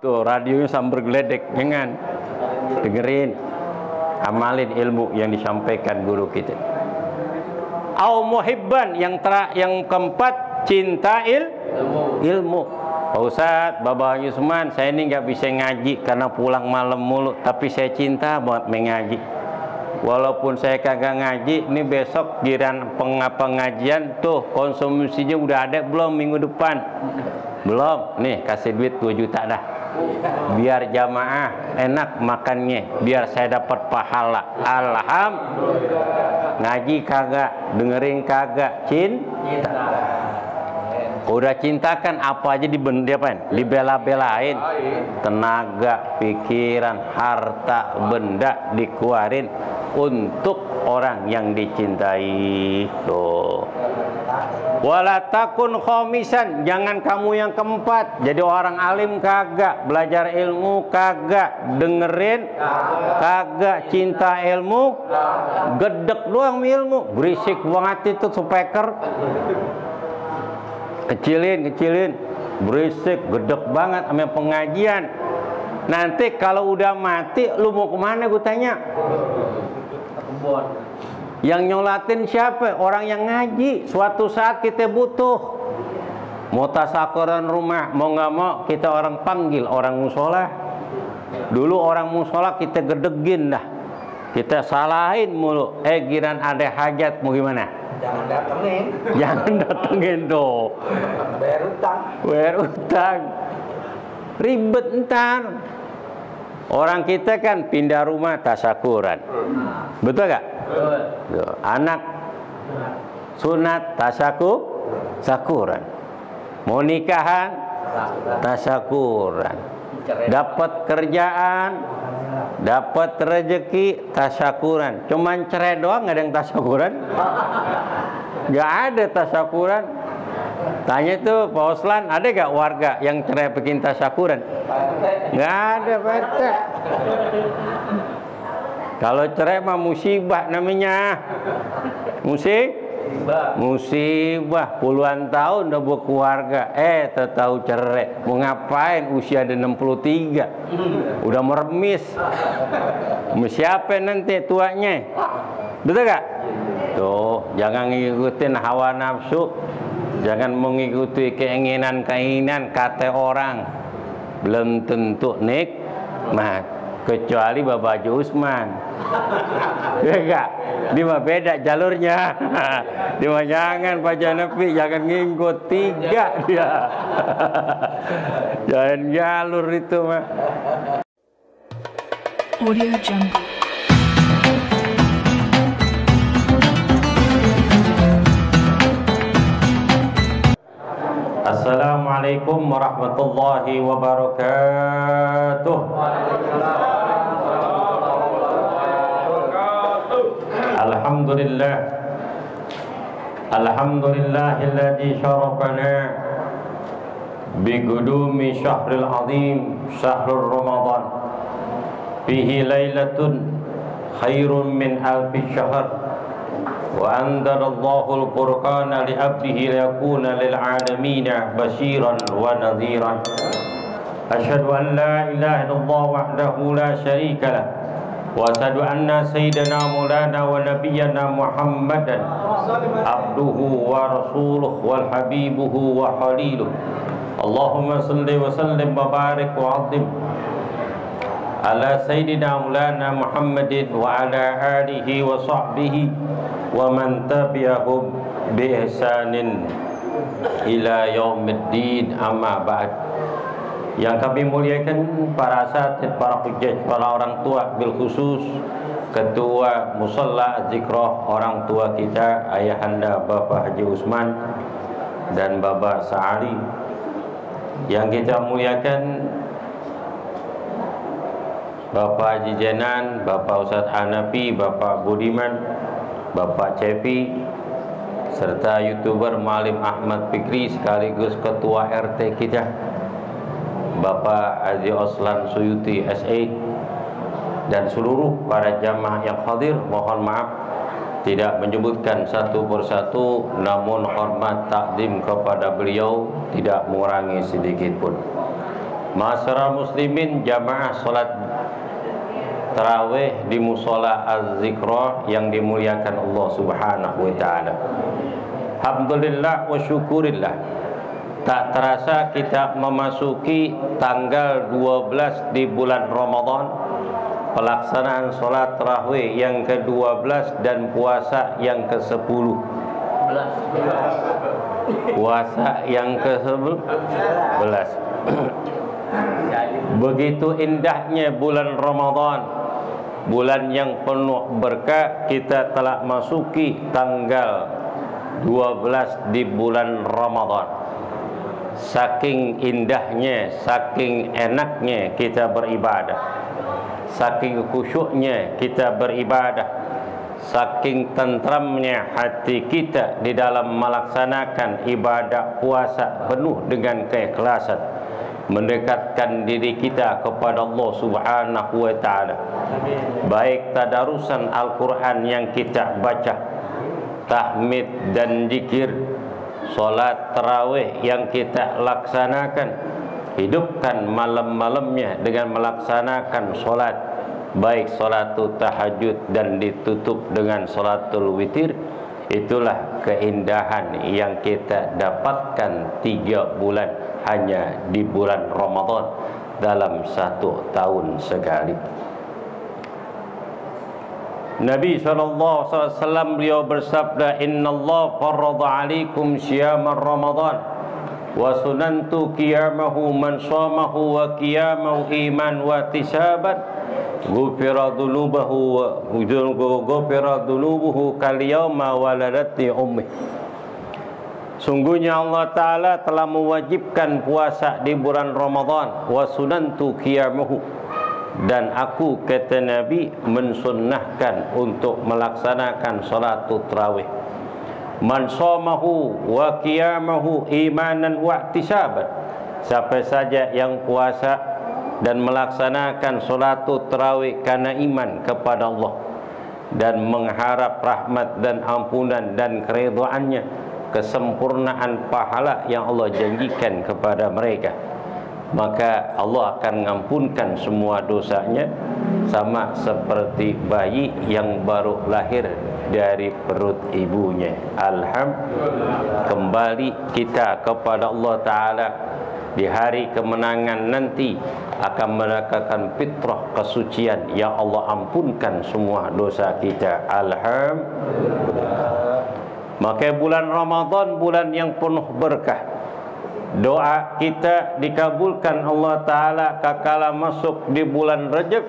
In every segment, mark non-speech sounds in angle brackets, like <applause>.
Tuh radionya sambil geledek, jangan dengerin, amalin ilmu yang disampaikan guru kita. Au muhibban yang ter yang keempat cinta il ilmu. Pak Ustaz, Bapak Yusman, saya ini nggak bisa ngaji karena pulang malam mulu, tapi saya cinta banget mengaji. Walaupun saya kagak ngaji, ini besok giran pengajian tuh konsumsinya udah ada belum minggu depan? Belum. Nih kasih duit 2 juta dah. Biar jamaah enak makannya, biar saya dapat pahala. Alhamdulillah. Ngaji kagak, dengerin kagak, cinta. Udah cintakan apa aja dibendiapain? Dibela-belain. Tenaga, pikiran, harta, benda dikeluarin untuk orang yang dicintai. Tuh. Wala takun khomisan, jangan kamu yang keempat. Jadi orang alim kagak, belajar ilmu kagak, dengerin kagak, cinta ilmu, gedek doang ilmu, berisik banget itu speaker. Kecilin, kecilin, berisik, gedek banget sama pengajian. Nanti kalau udah mati, lu mau ke mana gue tanya? Yang nyolatin siapa? Orang yang ngaji. Suatu saat kita butuh. Mau tasakuran rumah, mau nggak mau kita orang panggil orang musola. Dulu orang musola kita gedegin dah. Kita salahin mulu. Eh giran ada hajat mau gimana? Jangan datengin. Jangan datengin tuh. Bayar utang. Bayar utang. Ribet ntar. Orang kita kan pindah rumah tasakuran. Betul gak? Tuh, Anak sunat tasaku sakuran. Mau nikahan tasakuran. Dapat kerjaan, dapat rezeki tasakuran. Cuman cerai doang nggak ada yang tasakuran. Nggak ada tasakuran. Tanya tuh Pak Oslan, ada gak warga yang cerai bikin tasakuran? Nggak ada Pak. Kalau cerai mah musibah namanya. Musik? Musibah puluhan tahun udah buat keluarga. Eh, tahu cerai. Mau ngapain usia ada 63? Udah meremis. Mau siapa nanti tuanya? Betul gak? Tuh, jangan ngikutin hawa nafsu. Jangan mengikuti keinginan-keinginan kata orang. Belum tentu nikmat kecuali Bapak Haji Usman. Ya enggak? Dia mah beda jalurnya. Dia mah jangan Pak Janepi, jangan ngikut tiga dia. jangan jalur itu mah. Audio Jungle. عليكم ورحمة الله وبركاته الحمد لله الحمد لله الذي شرفنا بقدوم شهر العظيم شهر رمضان فيه ليلة خير من ألف شهر وأنزل الله القرآن لعبده ليكون للعالمين بشيرا ونذيرا. أشهد أن لا إله إلا الله وحده لا شريك له وأشهد أن سيدنا مولانا ونبينا محمدا عبده ورسوله والحبيبه وخليله. اللهم صل وسلم وبارك وعظم على سيدنا مولانا محمد وعلى آله وصحبه wa man tabi'ahum bi ihsanin ila yaumiddin amma ba'd. Yang kami muliakan para asatid, para hujjaj, para orang tua bil khusus ketua musalla zikroh orang tua kita ayahanda Bapak Haji Usman dan Bapak Sa'ari yang kita muliakan Bapak Haji Jenan, Bapak Ustaz Hanafi, Bapak Budiman Bapak Cepi, serta youtuber Malim Ahmad Fikri sekaligus ketua RT kita, Bapak Haji Oslan Suyuti SE, dan seluruh para jamaah yang hadir, mohon maaf tidak menyebutkan satu persatu, namun hormat takdim kepada beliau tidak mengurangi sedikit pun. Masyarakat muslimin jamaah salat tarawih di musola Az-Zikra yang dimuliakan Allah Subhanahu wa taala. Alhamdulillah wa syukurillah. Tak terasa kita memasuki tanggal 12 di bulan Ramadan pelaksanaan solat tarawih yang ke-12 dan puasa yang ke-10 puasa yang ke-11 <clears throat> begitu indahnya bulan Ramadan bulan yang penuh berkah kita telah masuki tanggal 12 di bulan Ramadan. Saking indahnya saking enaknya kita beribadah. Saking khusyuknya kita beribadah. Saking tentramnya hati kita di dalam melaksanakan ibadah puasa penuh dengan keikhlasan mendekatkan diri kita kepada Allah Subhanahu wa taala. Baik tadarusan Al-Qur'an yang kita baca tahmid dan zikir salat tarawih yang kita laksanakan hidupkan malam-malamnya dengan melaksanakan salat baik solatul tahajud dan ditutup dengan solatul witir itulah keindahan yang kita dapatkan tiga bulan hanya di bulan Ramadan dalam satu tahun sekali. Nabi SAW beliau bersabda Inna Allah farada alaikum syiyamar Ramadan wa sunantu qiyamahu man shamahu wa qiyamahu iman wa tisaban Gufira dhunubahu Gufira dhunubuhu kal yawma waladati ummi Sungguhnya Allah Ta'ala telah mewajibkan puasa di bulan Ramadan. Wa sunantu qiyamuhu. Dan aku kata Nabi mensunnahkan untuk melaksanakan salatul tarawih. Man somahu wa qiyamahu imanan wa ihtisaban. Siapa saja yang puasa dan melaksanakan solatul terawih karena iman kepada Allah dan mengharap rahmat dan ampunan dan keredoannya kesempurnaan pahala yang Allah janjikan kepada mereka. Maka Allah akan mengampunkan semua dosanya sama seperti bayi yang baru lahir dari perut ibunya. Alhamdulillah kembali kita kepada Allah taala. Di hari kemenangan nanti akan menegakkan fitrah kesucian yang Allah ampunkan semua dosa kita. Alhamdulillah maka bulan Ramadan bulan yang penuh berkah. Doa kita dikabulkan Allah taala kakala masuk di bulan Rajab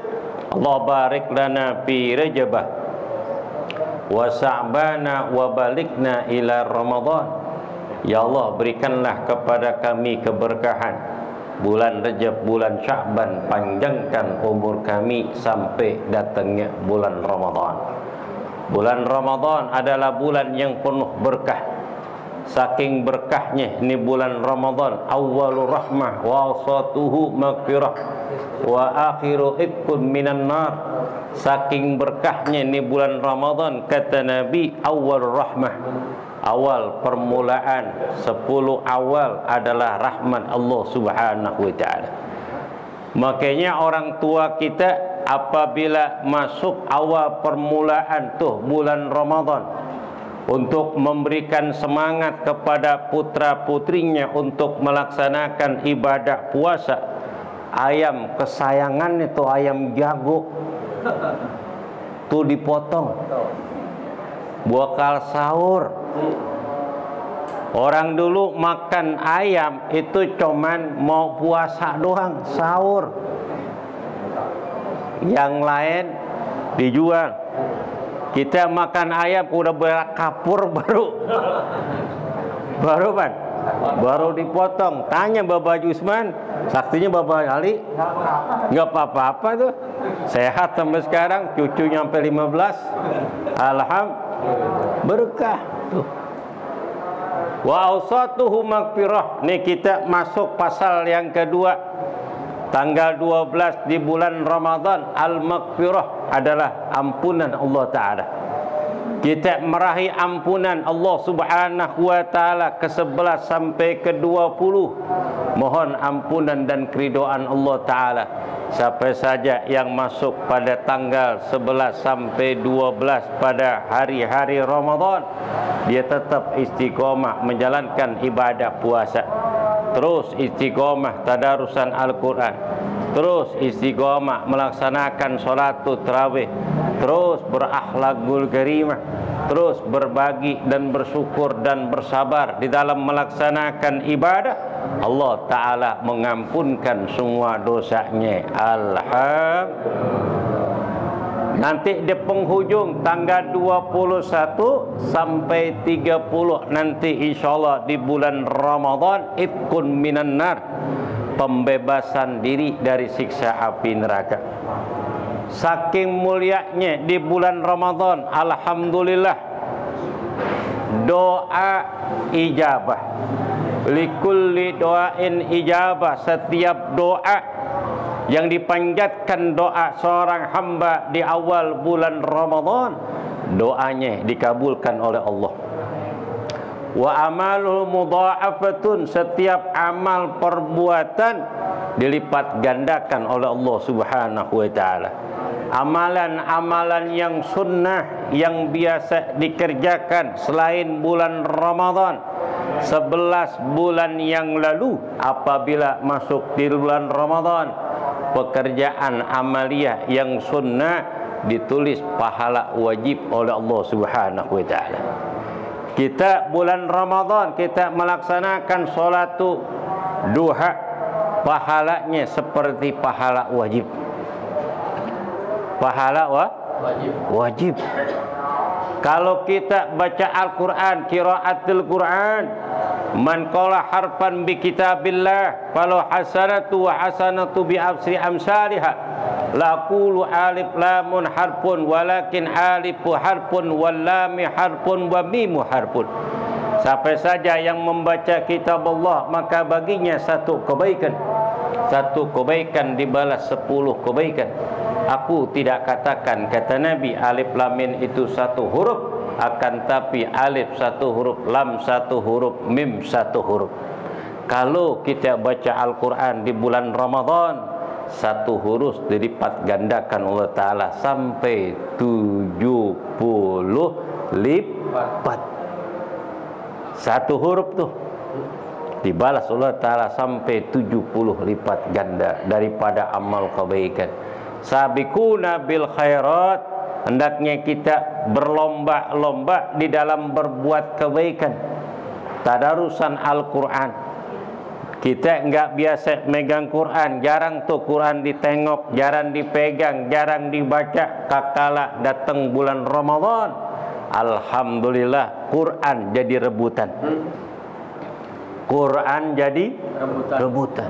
Allah barik lana fi Rajabah wa sa'bana wa balikna ila Ramadan. Ya Allah berikanlah kepada kami keberkahan. Bulan Rejab, bulan Sya'ban Panjangkan umur kami sampai datangnya bulan Ramadan Bulan Ramadan adalah bulan yang penuh berkah. Saking berkahnya ini bulan Ramadan Awalul rahmah wa asatuhu magfirah Wa akhiru ikun minan nar. Saking berkahnya ini bulan Ramadan Kata Nabi awal rahmah. Awal permulaan sepuluh awal adalah rahmat Allah Subhanahu wa taala. Makanya orang tua kita apabila masuk awal permulaan tuh bulan Ramadan untuk memberikan semangat kepada putra-putrinya untuk melaksanakan ibadah puasa ayam kesayangan itu ayam jago tuh dipotong buakal sahur Orang dulu makan ayam itu cuman mau puasa doang, sahur. Yang lain dijual. Kita makan ayam udah berak kapur baru. Baru kan? Baru dipotong. Tanya Bapak Jusman, saktinya Bapak Ali, nggak apa-apa tuh. Sehat sampai sekarang, cucunya sampai 15. Alhamdulillah berkah tuh wa ausatuhu magfirah ni kita masuk pasal yang kedua tanggal 12 di bulan Ramadan al magfirah adalah ampunan Allah taala. Kita meraih ampunan Allah Subhanahu wa taala ke-11 sampai ke-20 Mohon ampunan dan keridoan Allah Ta'ala. Siapa saja yang masuk pada tanggal 11 sampai 12 pada hari-hari Ramadan Dia tetap istiqomah menjalankan ibadah puasa Terus istiqomah tadarusan Al-Quran. Terus istiqomah melaksanakan solatul terawih Terus berakhlakul karimah. Terus berbagi dan bersyukur dan bersabar Di dalam melaksanakan ibadah. Allah Ta'ala mengampunkan semua dosanya. Alhamdulillah Nanti di penghujung tanggal 21 sampai 30 nanti insyaAllah di bulan Ramadan Itkun minan nar Pembebasan diri dari siksa api neraka. Saking mulianya di bulan Ramadan Alhamdulillah Doa ijabah. Likulli doain ijabah Setiap doa yang dipanjatkan doa seorang hamba di awal bulan Ramadan doanya dikabulkan oleh Allah. Wa amalul mudha'afatun setiap amal perbuatan dilipat gandakan oleh Allah Subhanahu wa taala. Amalan-amalan yang sunnah yang biasa dikerjakan selain bulan Ramadan 11 bulan yang lalu apabila masuk di bulan Ramadan pekerjaan amalia yang sunnah ditulis pahala wajib oleh Allah Subhanahu wa taala. Kita bulan Ramadan kita melaksanakan solat duha pahalanya seperti pahala wajib. Pahala wa? wajib. Wajib. Kalau kita baca Al-Quran, kiraatul Quran, Man qala harfan bi kitabillah falau hasanatu wa hasanatu bi absri amsalha la qulu alif lamun harfun walakin alifu harfun wal lam harfun wa mim harfun. Siapa saja yang membaca kitab Allah maka baginya satu kebaikan. Satu kebaikan dibalas sepuluh kebaikan. Aku tidak katakan kata Nabi alif lam itu satu huruf akan tapi alif satu huruf lam satu huruf mim satu huruf. Kalau kita baca Al-Quran di bulan Ramadan satu huruf dilipat gandakan Allah Ta'ala sampai tujuh puluh lipat. Satu huruf tuh. Dibalas Allah Ta'ala sampai tujuh puluh lipat ganda daripada amal kebaikan. Sabikuna bil khairat hendaknya kita berlomba-lomba di dalam berbuat kebaikan. Tadarusan Al-Quran. Kita enggak biasa megang Quran. Jarang tuh Quran ditengok jarang dipegang jarang dibaca. Kakala datang bulan Ramadan Alhamdulillah Quran jadi rebutan. Quran jadi rebutan, rebutan.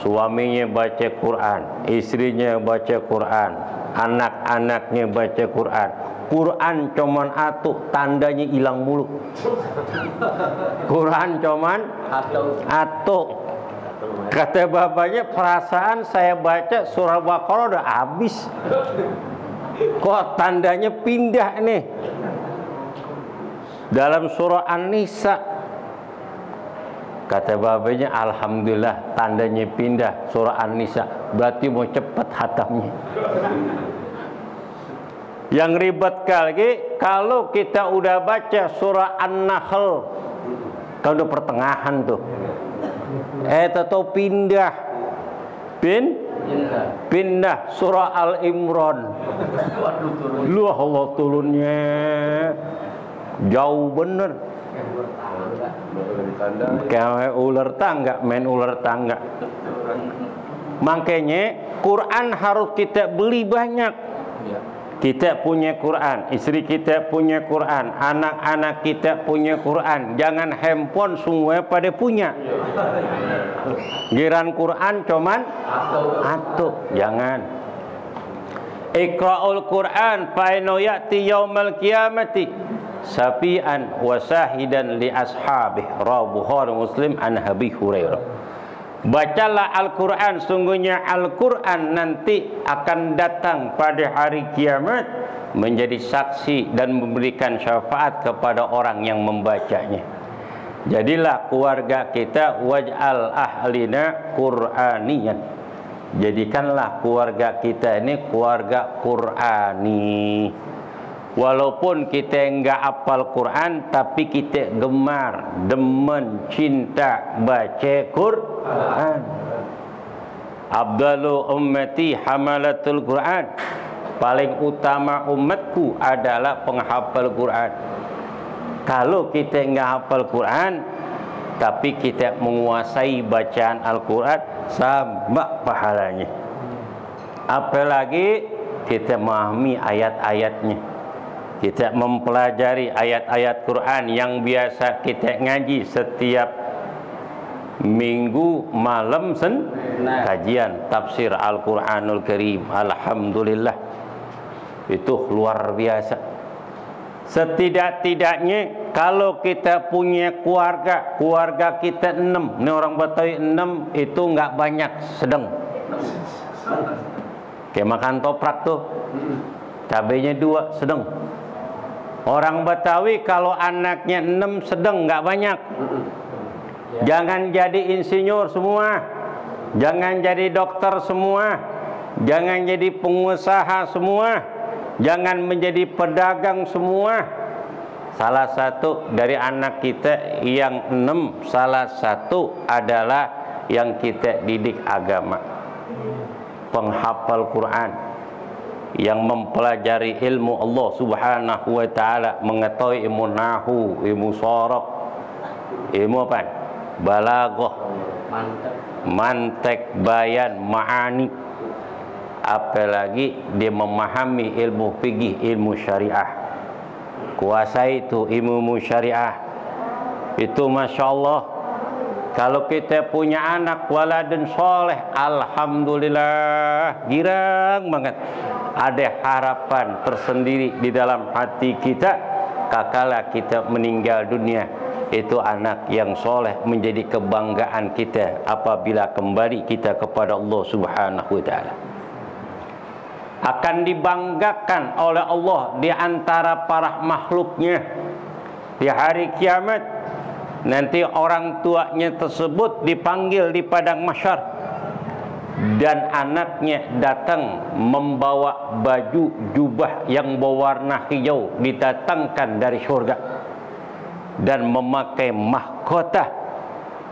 Suaminya baca Quran istrinya baca Quran anak-anaknya baca Quran. Quran cuman atuk tandanya hilang mulu. Quran cuman atuk. Kata bapaknya perasaan saya baca surah Baqarah udah habis. Kok tandanya pindah nih? Dalam surah An-Nisa Kata babanya Alhamdulillah tandanya pindah surah An-Nisa. Berarti mau cepat hatamnya. Yang ribet lagi Kalau kita udah baca surah An-Nahl Kalau udah pertengahan tuh. Eh atau pindah. Pin? Pindah. Surah Al-Imran. Lu Allah turunnya. Jauh bener Kawe ular tangga, main ular tangga. Makanya Quran harus kita beli banyak. Kita punya Quran, istri kita punya Quran, anak-anak kita punya Quran. Jangan handphone semua pada punya. Giran Quran cuman atuk, jangan. Iqra'ul Quran fa ya'ti yaumal qiyamati safian wa sahidan li ashabih rawu Bukhari Muslim an Abi Hurairah Bacalah Al-Quran Sungguhnya Al-Quran nanti akan datang pada hari kiamat Menjadi saksi dan memberikan syafaat kepada orang yang membacanya Jadilah keluarga kita waj'al ahlina Qur'aniyan. Jadikanlah keluarga kita ini keluarga Qur'ani. Walaupun kita enggak apal Quran tapi kita gemar, demen, cinta baca Quran. Abdalu ummati hamalatul Quran. Paling utama umatku adalah penghafal Quran. Kalau kita enggak hafal Quran tapi kita menguasai bacaan Al-Quran sama pahalanya. Apalagi kita memahami ayat-ayatnya. Kita mempelajari ayat-ayat Quran yang biasa kita ngaji setiap minggu malam sen kajian tafsir Al-Quranul Karim. Alhamdulillah. Itu luar biasa. Setidak-tidaknya kalau kita punya keluarga, keluarga kita enam, ini orang Betawi enam itu enggak banyak sedang. Kayak makan toprak tuh, cabenya dua sedang. Orang Betawi kalau anaknya enam sedang enggak banyak. Jangan jadi insinyur semua, jangan jadi dokter semua, jangan jadi pengusaha semua Jangan menjadi pedagang semua. Salah satu dari anak kita yang enam, salah satu adalah yang kita didik agama. Penghafal Quran yang mempelajari ilmu Allah Subhanahu wa taala, mengetahui ilmu nahu, ilmu sorok, ilmu apa? Balaghah, mantek, bayan, ma'ani apalagi dia memahami ilmu fikih, ilmu syariah. Kuasai itu ilmu syariah. Itu Masya Allah. Kalau kita punya anak waladun soleh, Alhamdulillah, girang banget. Ada harapan tersendiri di dalam hati kita. Kakala kita meninggal dunia, itu anak yang soleh menjadi kebanggaan kita apabila kembali kita kepada Allah Subhanahu Wa Taala akan dibanggakan oleh Allah di antara para makhluknya di hari kiamat nanti orang tuanya tersebut dipanggil di padang masyar. Dan anaknya datang membawa baju jubah yang berwarna hijau didatangkan dari surga dan memakai mahkota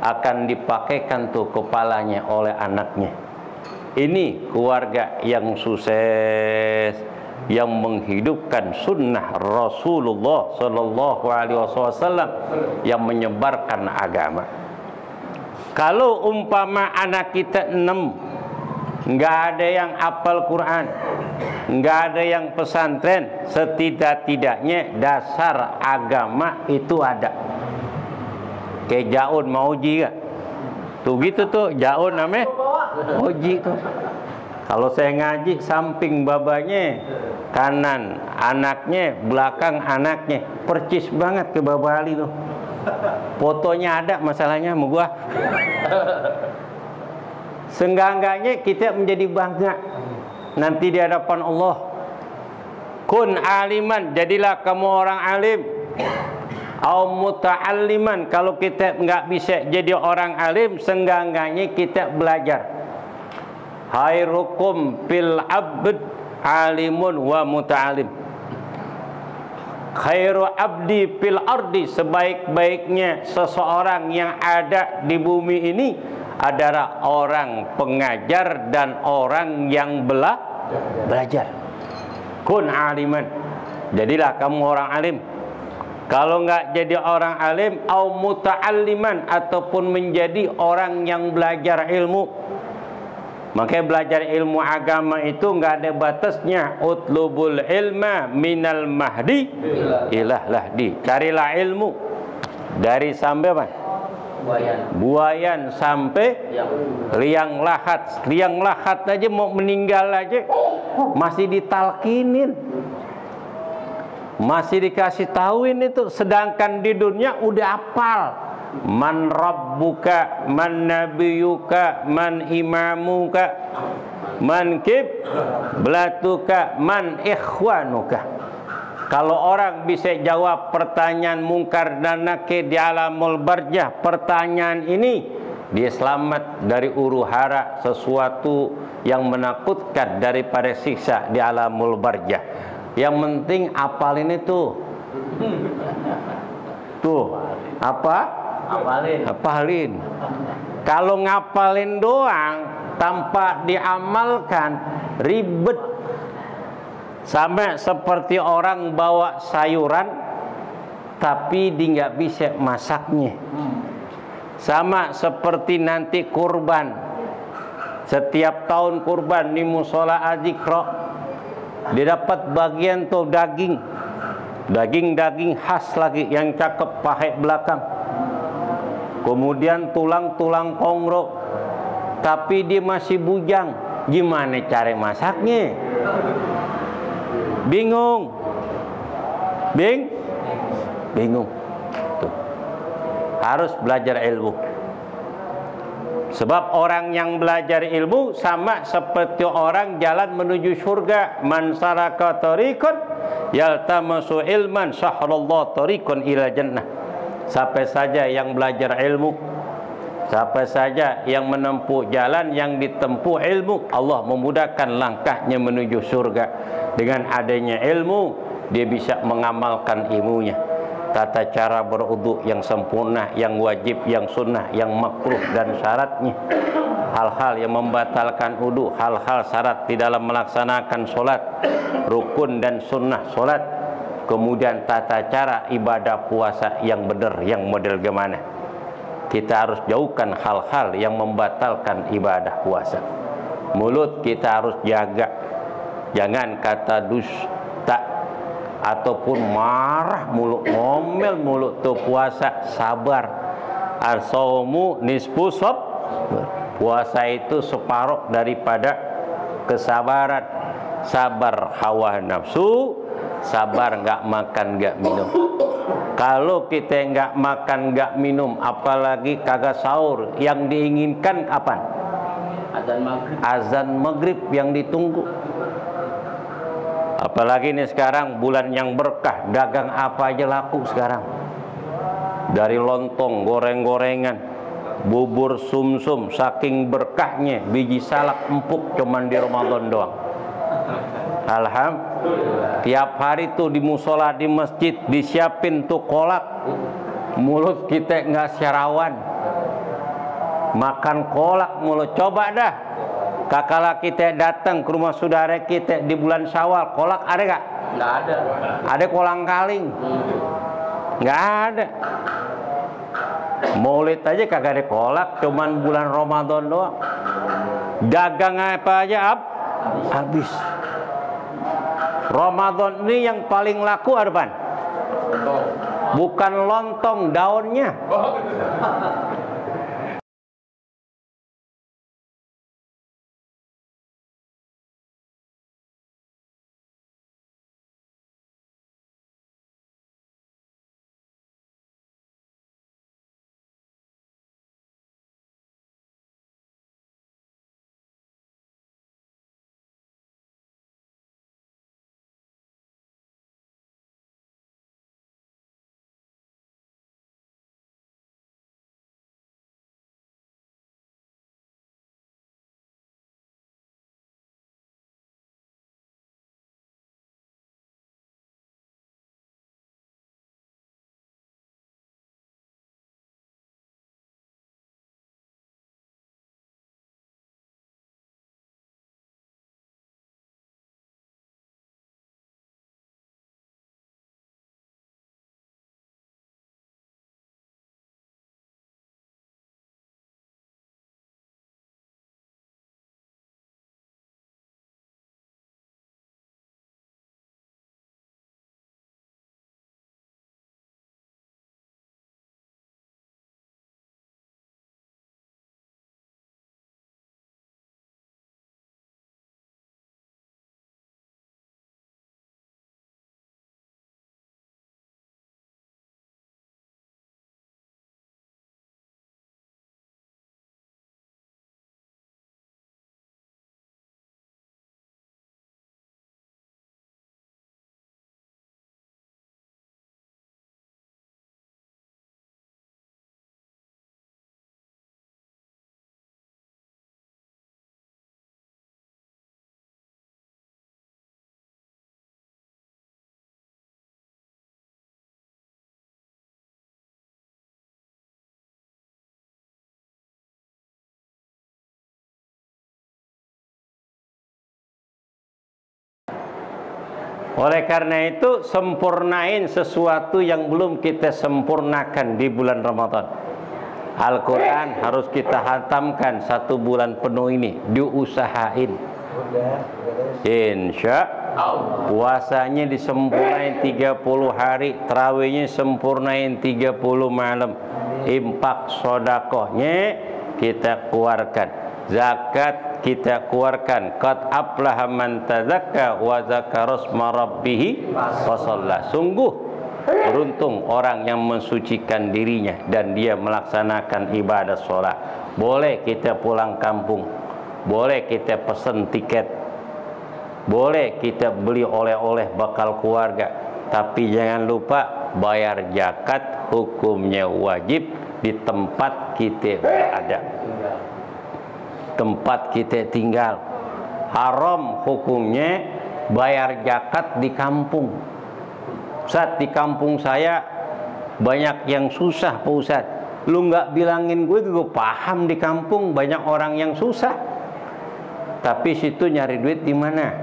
akan dipakaikan tuh kepalanya oleh anaknya. Ini keluarga yang sukses yang menghidupkan sunnah Rasulullah Sallallahu Alaihi Wasallam yang menyebarkan agama. Kalau umpama anak kita enam, nggak ada yang apal Quran, nggak ada yang pesantren, setidak-tidaknya dasar agama itu ada. Kayak jaun mau juga. Tuh gitu tuh jaun namanya Oji tuh. Kalau saya ngaji samping babanya kanan anaknya, belakang anaknya. Percis banget ke Baba Ali tuh. Fotonya ada masalahnya sama gua. Senggangganya kita menjadi bangga nanti di hadapan Allah. Kun aliman, jadilah kamu orang alim au muta'alliman kalau kita enggak bisa jadi orang alim senggangganya kita belajar khairukum fil abd alimun wa muta'alim. Khairu abdi fil ardi sebaik-baiknya seseorang yang ada di bumi ini adalah orang pengajar dan orang yang bela belajar. Kun aliman. Jadilah kamu orang alim. Kalau enggak jadi orang alim au muta'alliman ataupun menjadi orang yang belajar ilmu. Makanya belajar ilmu agama itu enggak ada batasnya. Utlubul ilma minal mahdi ilah lahdi. Carilah ilmu dari sampai apa? Buayan. Buayan sampai liang lahat. Liang lahat aja mau meninggal aja masih ditalkinin masih dikasih tahuin itu sedangkan di dunia udah apal man rabbuka man nabiyuka man imamuka man kib belatuka man ikhwanuka Kalau orang bisa jawab pertanyaan mungkar dan nakir di alamul barjah, pertanyaan ini dia selamat dari uru hara sesuatu yang menakutkan daripada siksa di alamul barjah. Yang penting apalin itu. Tuh, apa? Apalin. Apalin. Kalau ngapalin doang tanpa diamalkan ribet sama seperti orang bawa sayuran tapi dia nggak bisa masaknya. Sama seperti nanti kurban. Setiap tahun kurban di musola Azikro dia dapat bagian tuh daging. Daging-daging khas lagi yang cakep pahe belakang. Kemudian tulang-tulang kongro. Tapi dia masih bujang. Gimana cara masaknya? Bingung. Bing? Bingung. Tuh. Harus belajar ilmu. Sebab orang yang belajar ilmu sama seperti orang jalan menuju surga. Man saraka tariqan yaltamasu ilman sahralallahu tariqan ila jannah. Siapa saja yang belajar ilmu, siapa saja yang menempuh jalan yang ditempuh ilmu, Allah memudahkan langkahnya menuju surga. Dengan adanya ilmu, dia bisa mengamalkan ilmunya. Tata cara beruduk yang sempurna, yang wajib, yang sunnah, yang makruh dan syaratnya. Hal-hal yang membatalkan uduk, hal-hal syarat di dalam melaksanakan solat, rukun dan sunnah solat. Kemudian tata cara ibadah puasa yang benar, yang model gimana. Kita harus jauhkan hal-hal yang membatalkan ibadah puasa. Mulut kita harus jaga. Jangan kata dusta ataupun marah mulut ngomel mulut tu puasa sabar. Al-sawmu nisfu sab. Puasa itu separuh daripada kesabaran. Sabar hawa nafsu, sabar enggak makan enggak minum. Kalau kita enggak makan enggak minum, apalagi kagak sahur, yang diinginkan kapan? Azan maghrib. Azan maghrib yang ditunggu. Apalagi ini sekarang bulan yang berkah, dagang apa aja laku sekarang. Dari lontong, goreng-gorengan, bubur sumsum, saking berkahnya, biji salak empuk cuman di Ramadan doang. Alhamdulillah. Tiap hari tuh di musola di masjid disiapin tuh kolak. Mulut kita nggak syarawan. Makan kolak mulut. Coba dah. Kakala kita datang ke rumah saudara kita di bulan Syawal, kolak ada gak? Nggak ada. Ada kolang kaling? Nggak ada. Maulid aja kagak ada kolak, cuman bulan Ramadan doang. Dagang apa aja ab? Habis. Ramadan ini yang paling laku ada pan? Bukan lontong daunnya. <laughs> Oleh karena itu sempurnain sesuatu yang belum kita sempurnakan di bulan Ramadan. Al-Quran harus kita hantamkan satu bulan penuh ini. Diusahain. Insya puasanya disempurnain 30 hari, terawihnya sempurnain 30 malam. Impak sodakohnya kita keluarkan zakat kita keluarkan qad aflaha man tazakka wa zakara asma rabbih sungguh beruntung orang yang mensucikan dirinya dan dia melaksanakan ibadah sholat. Boleh kita pulang kampung boleh kita pesan tiket boleh kita beli oleh-oleh bakal keluarga tapi jangan lupa bayar zakat hukumnya wajib di tempat kita berada tempat kita tinggal. Haram hukumnya bayar zakat di kampung. Ustaz di kampung saya banyak yang susah Pak Ustaz. Lu nggak bilangin gue gue paham di kampung banyak orang yang susah. Tapi situ nyari duit di mana?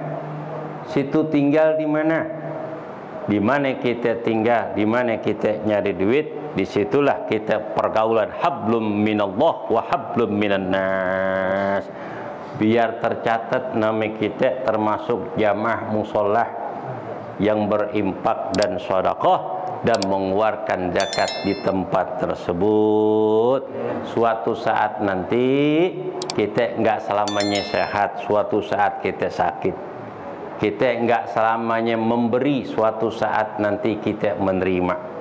Situ tinggal di mana? Di mana kita tinggal, di mana kita nyari duit, di situlah kita pergaulan. Hablum minallah wa hablum minan nas. Biar tercatat nama kita termasuk jamaah musolah yang berimpak dan sodakoh dan mengeluarkan zakat di tempat tersebut. Suatu saat nanti kita enggak selamanya sehat suatu saat kita sakit. Kita enggak selamanya memberi suatu saat nanti kita menerima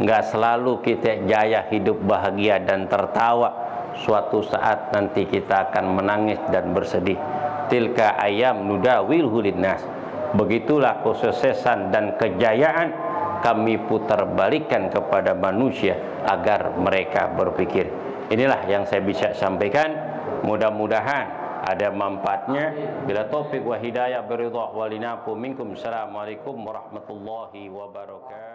Enggak selalu kita jaya hidup bahagia dan tertawa. Suatu saat nanti kita akan menangis dan bersedih. Tilka ayam nudawil hulinas. Begitulah kesuksesan dan kejayaan kami putar balikan kepada manusia agar mereka berpikir. Inilah yang saya bisa sampaikan. Mudah-mudahan ada manfaatnya. Bila topik wa hidayah beridha walinafu minkum. Assalamualaikum warahmatullahi wabarakatuh.